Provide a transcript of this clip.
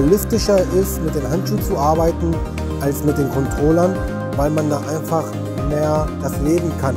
realistischer ist, mit den Handschuhen zu arbeiten, als mit den Controllern, weil man da einfach mehr das leben kann.